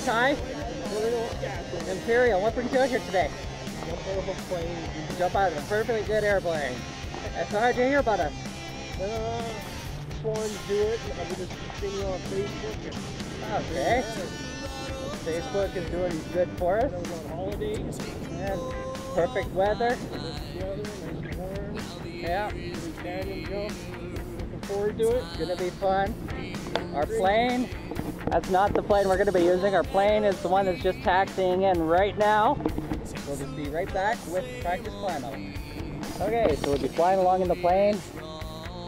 From, Ty? Imperial. What brings you out here today? Jump out of a plane. Jump out of a perfectly good airplane. That's hard to hear about us. Uh, just wanted to do it. I was just seeing you on Facebook. Okay. Facebook is doing good for us. On holidays. And perfect weather. This weather, nice and warm. Yeah, We canyon jump. Looking forward to it. It's gonna be fun. Our plane, that's not the plane we're gonna be using. Our plane is the one that's just taxiing in right now. We'll just be right back with practice climb. Okay, so we'll be flying along in the plane.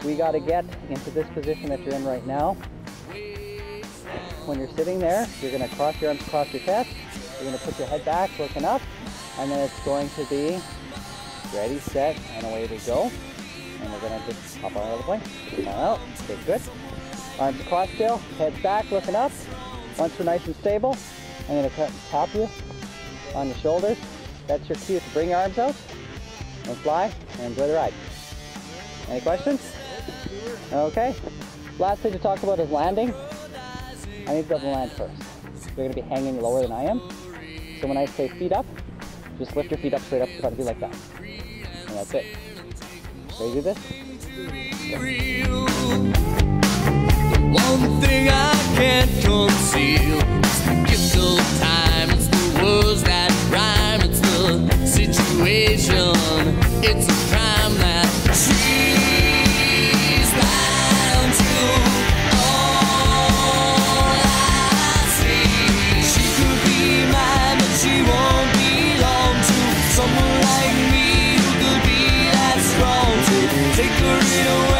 We gotta get into this position that you're in right now. When you're sitting there, you're gonna cross your arms across your chest. You're gonna put your head back, looking up, and then it's going to be ready, set, and away we go. And we're gonna just hop on out of the plane. Come out. Okay, good. Arms across still, head back, looking up. Once we're nice and stable, I'm gonna tap you on your shoulders. That's your cue to bring your arms out and fly and enjoy the ride. Any questions? Okay. Last thing to talk about is landing. I need to be able to land first. You're gonna be hanging lower than I am. So when I say feet up, just lift your feet up straight up, try to be like that. And that's it. Ready to do this? real. One thing I can't conceal the gift of time. It's the words that rhyme. It's the situation. It's crime that she's to all I see. She could be mine, but she won't to someone like me who could be that strong to take her in a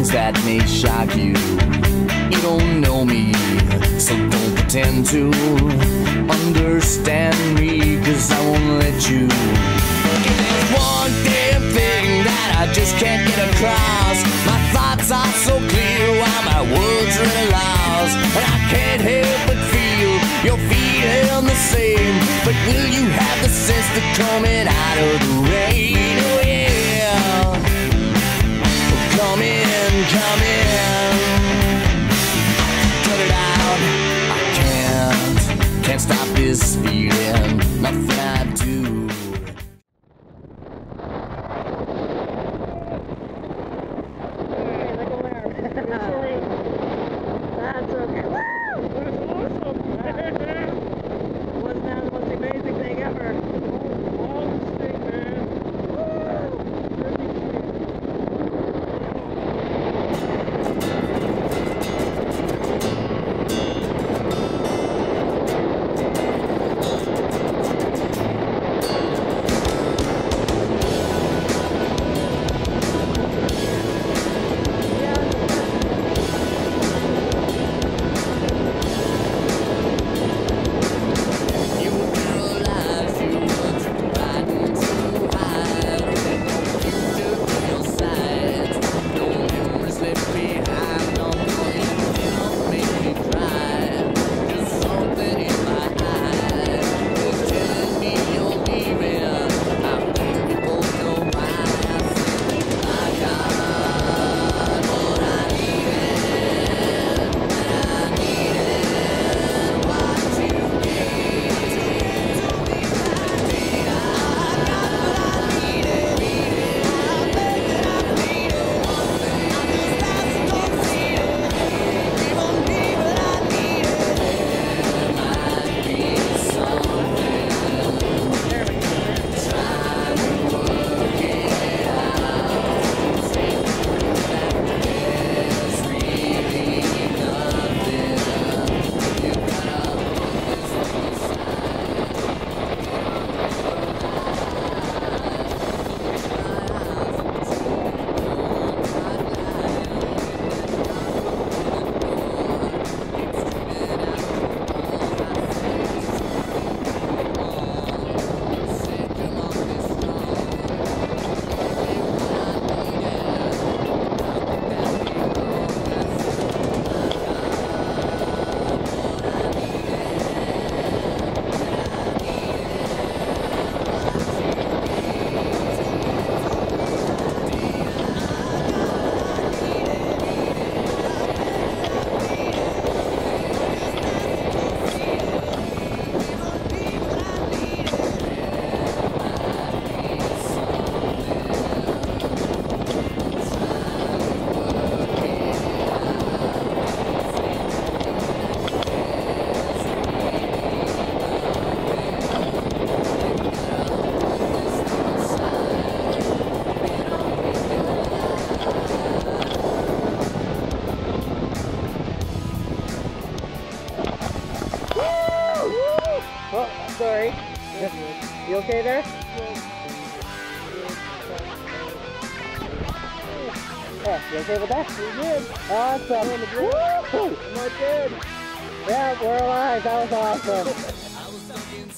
things that may shock you. You don't know me, so don't pretend to understand me, cause I won't let you. If there's one damn thing that I just can't get across, my thoughts are so clear while my words are loss, and I can't help but feel you're feeling the same. But will you have the sense to come out of the rain? Can't stop Oh, you okay there? Yeah, you okay with that? We're good. Awesome. Woo! Not dead. Yeah, we're alive. That was awesome.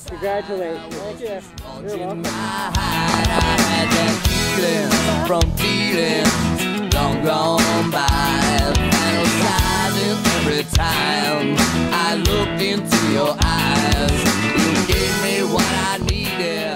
Congratulations. Thank you. You're welcome. I feeling from feelings long gone by. Fantasizing every time I looked into your eyes yeah.